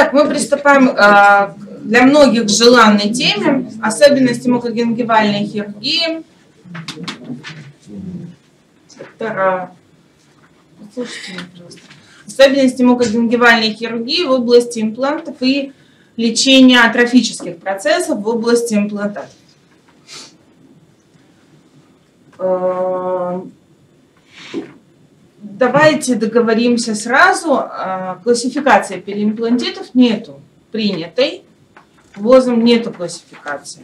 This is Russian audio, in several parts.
Итак, мы приступаем э, для многих желанной теме особенности мукогенгивальной хирургии. Доктора, пожалуйста. Особенности мукогенгивальной хирургии в области имплантов и лечения атрофических процессов в области имплантатов. Давайте договоримся сразу. А, классификации переимплантитов нету принятой. ВОЗом нету классификации.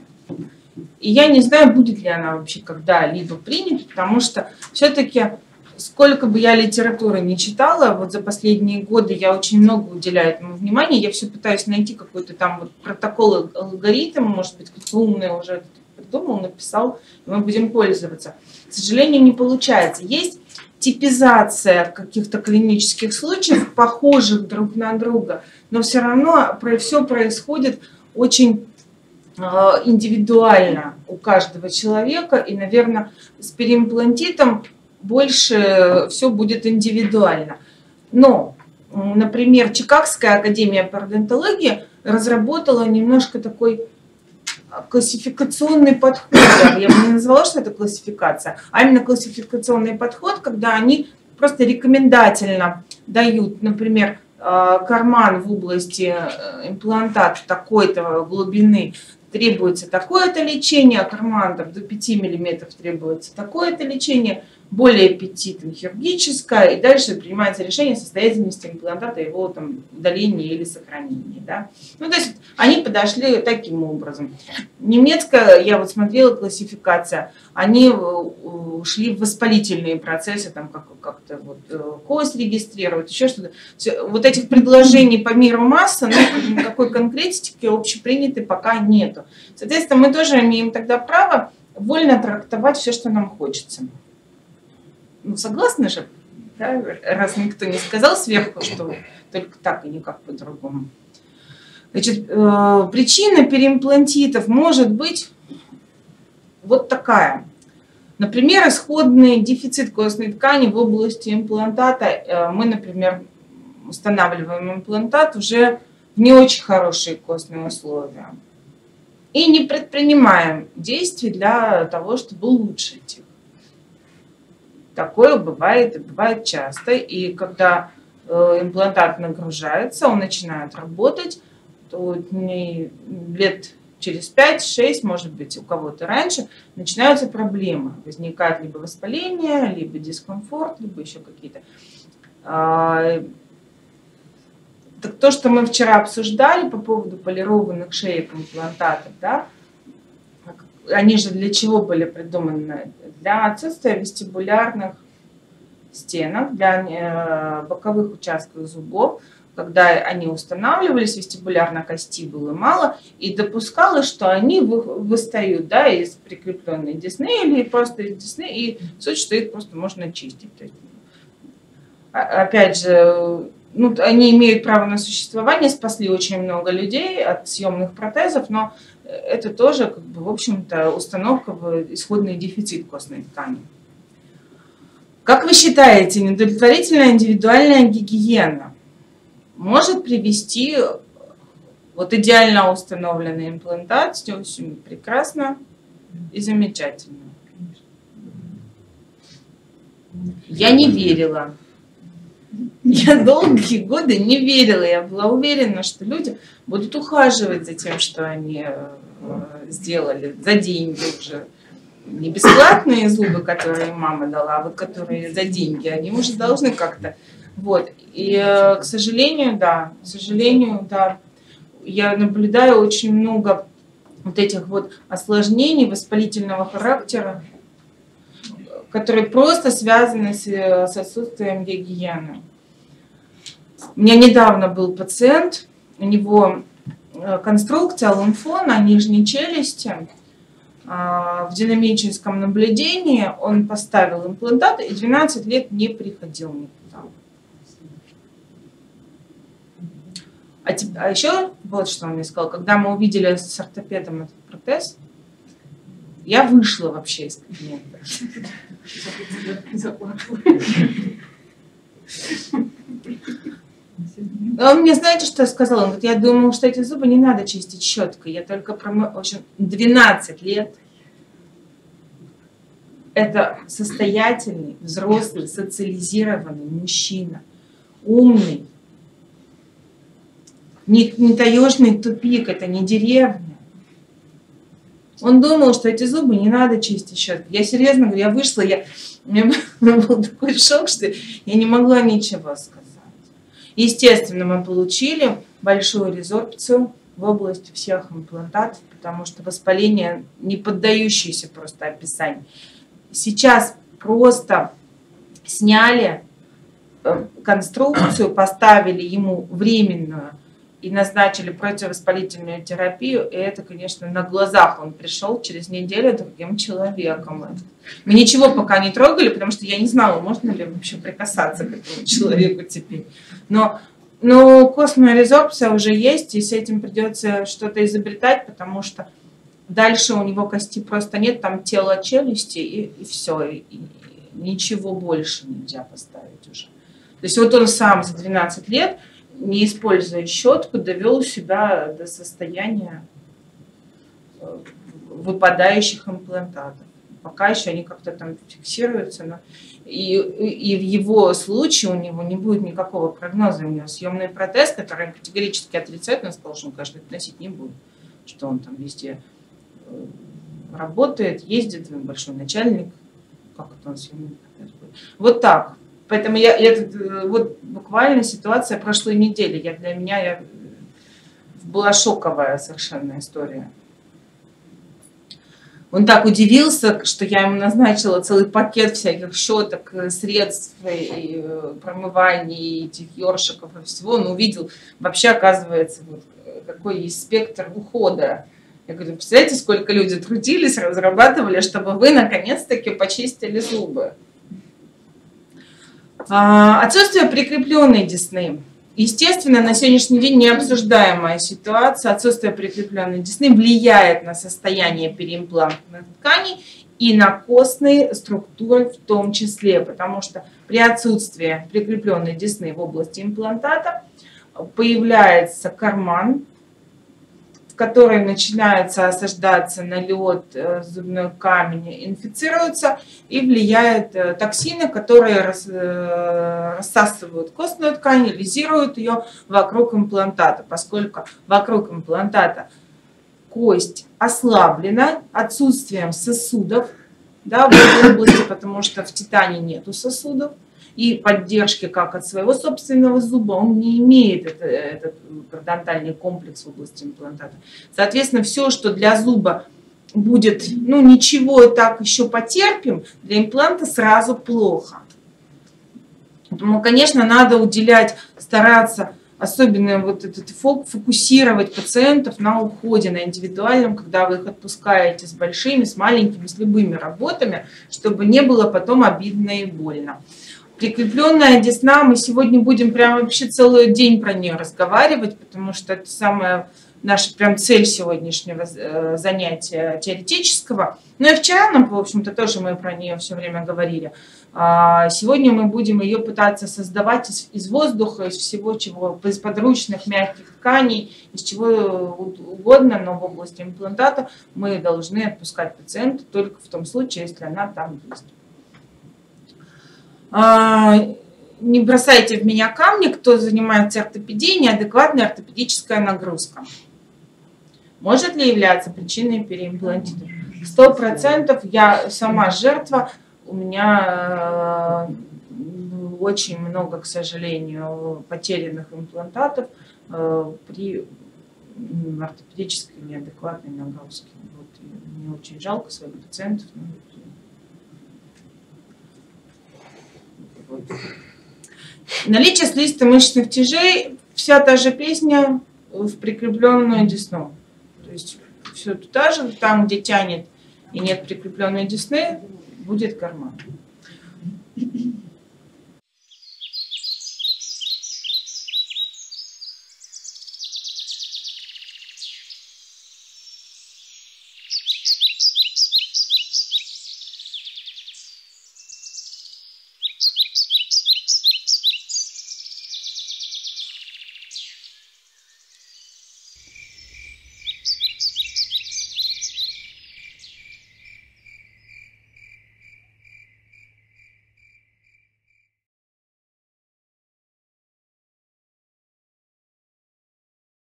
И я не знаю, будет ли она вообще когда-либо принята, потому что все-таки сколько бы я литературы не читала, вот за последние годы я очень много уделяю этому внимания, я все пытаюсь найти какой-то там вот протокол, алгоритм, может быть, кто-то умный уже придумал, написал, и мы будем пользоваться. К сожалению, не получается. Есть типизация каких-то клинических случаев, похожих друг на друга, но все равно все происходит очень а, индивидуально у каждого человека, и, наверное, с переимплантитом больше все будет индивидуально. Но, например, Чикагская академия пародонтологии разработала немножко такой классификационный подход. Я бы не назвала, что это классификация, а именно классификационный подход, когда они просто рекомендательно дают, например, э, карман в области э, имплантата такой-то глубины требуется такое-то лечение, а карман до 5 мм требуется такое-то лечение – более 5 там, хирургическое, и дальше принимается решение о состоятельности имплантата, его там, удаления или сохранения. Да? Ну, то есть они подошли таким образом. Немецкая, я вот смотрела классификация, они э, шли в воспалительные процессы, там как, как-то вот э, кость регистрировать, еще что-то. Вот этих предложений по миру масса, но никакой конкретики общепринятой пока нету. Соответственно, мы тоже имеем тогда право вольно трактовать все, что нам хочется ну, согласны же, да, раз никто не сказал сверху, что только так и никак по-другому. Значит, э, причина переимплантитов может быть вот такая. Например, исходный дефицит костной ткани в области имплантата. Э, мы, например, устанавливаем имплантат уже в не очень хорошие костные условия. И не предпринимаем действий для того, чтобы улучшить их. Такое бывает, бывает часто. И когда э, имплантат нагружается, он начинает работать, то лет через 5-6, может быть, у кого-то раньше, начинаются проблемы. Возникает либо воспаление, либо дискомфорт, либо еще какие-то. А, так то, что мы вчера обсуждали по поводу полированных шеек имплантатов, да, они же для чего были придуманы? Для отсутствия вестибулярных стенок, для э, боковых участков зубов, когда они устанавливались, вестибулярной кости было мало, и допускалось, что они выстают да, из прикрепленной десны или просто из десны, и суть, что их просто можно чистить. То есть, а, опять же, ну, они имеют право на существование, спасли очень много людей от съемных протезов, но это тоже, как бы, в общем-то, установка в исходный дефицит костной ткани. Как вы считаете, неудовлетворительная индивидуальная гигиена может привести вот идеально установленный имплантат, все прекрасно и замечательно. Я не верила. Я долгие годы не верила. Я была уверена, что люди будут ухаживать за тем, что они э, сделали за деньги уже. Не бесплатные зубы, которые мама дала, а вот которые за деньги, они уже должны как-то. Вот. И, э, к сожалению, да, к сожалению, да, я наблюдаю очень много вот этих вот осложнений воспалительного характера, которые просто связаны с, с отсутствием гигиены. У меня недавно был пациент, у него э, конструкция лимфона нижней челюсти. А, в динамическом наблюдении он поставил имплантат и 12 лет не приходил никуда. А, а еще вот что он мне сказал, когда мы увидели с ортопедом этот протез, я вышла вообще из кабинета. А он мне, знаете, что сказал? Он говорит, я думал, что эти зубы не надо чистить щеткой. Я только промыл, в общем, 12 лет. Это состоятельный, взрослый, социализированный мужчина, умный, не, не таежный тупик, это не деревня. Он думал, что эти зубы не надо чистить щеткой. Я серьезно говорю, я вышла, я, у меня был такой шок, что я не могла ничего сказать. Естественно, мы получили большую резорбцию в области всех имплантатов, потому что воспаление, не поддающееся просто описанию. Сейчас просто сняли э, конструкцию, поставили ему временную и назначили противовоспалительную терапию, и это, конечно, на глазах он пришел через неделю другим человеком. Мы ничего пока не трогали, потому что я не знала, можно ли вообще прикасаться к этому человеку теперь. Но, но костная резорбция уже есть, и с этим придется что-то изобретать, потому что дальше у него кости просто нет, там тело челюсти, и, и все, и, и ничего больше нельзя поставить уже. То есть вот он сам за 12 лет не используя щетку, довел себя до состояния э, выпадающих имплантатов. Пока еще они как-то там фиксируются. Но... И, и в его случае у него не будет никакого прогноза. У него съемный протез, который категорически отрицает, он сказал, что он, конечно, это носить не будет. Что он там везде э, работает, ездит, большой начальник. Как это он съемный протез будет? Вот так. Поэтому я, я э, вот буквально ситуация прошлой недели, я, для меня я, была шоковая совершенно история. Он так удивился, что я ему назначила целый пакет всяких щеток, э, средств и э, промываний, этих ёршиков и всего. Он увидел, вообще оказывается, вот, какой есть спектр ухода. Я говорю, представляете, сколько люди трудились, разрабатывали, чтобы вы наконец-таки почистили зубы. А, отсутствие прикрепленной десны. Естественно, на сегодняшний день необсуждаемая ситуация. Отсутствие прикрепленной десны влияет на состояние переимплантных тканей и на костные структуры в том числе, потому что при отсутствии прикрепленной десны в области имплантата появляется карман, которой начинается осаждаться налет, э, зубной камень инфицируется и влияет э, токсины, которые э, рассасывают костную ткань, лизируют ее вокруг имплантата, поскольку вокруг имплантата кость ослаблена отсутствием сосудов да, в этой области, потому что в титане нету сосудов, и поддержки как от своего собственного зуба, он не имеет это, этот пародонтальный комплекс в области имплантата. Соответственно, все, что для зуба будет, ну ничего, так еще потерпим, для импланта сразу плохо. Поэтому, конечно, надо уделять, стараться особенно вот этот фокусировать пациентов на уходе, на индивидуальном, когда вы их отпускаете с большими, с маленькими, с любыми работами, чтобы не было потом обидно и больно. Прикрепленная десна, мы сегодня будем прям вообще целый день про нее разговаривать, потому что это самая наша прям цель сегодняшнего э, занятия теоретического. Ну и вчера нам, в общем-то, тоже мы про нее все время говорили. А сегодня мы будем ее пытаться создавать из, из воздуха, из всего чего, из подручных мягких тканей, из чего угодно, но в области имплантата мы должны отпускать пациента только в том случае, если она там есть. А, не бросайте в меня камни, кто занимается ортопедией, неадекватная ортопедическая нагрузка. Может ли являться причиной переимплантита? Сто процентов я сама жертва, у меня э, очень много, к сожалению, потерянных имплантатов э, при ортопедической неадекватной нагрузке. Вот, мне очень жалко своих пациентов, но Наличие слизистой мышечных тяжей, вся та же песня в прикрепленную десну. То есть все та же, там, где тянет и нет прикрепленной десны, будет карман.